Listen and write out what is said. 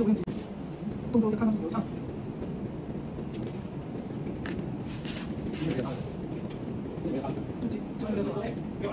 这个问动作就看到流畅你也可你也可就就这个对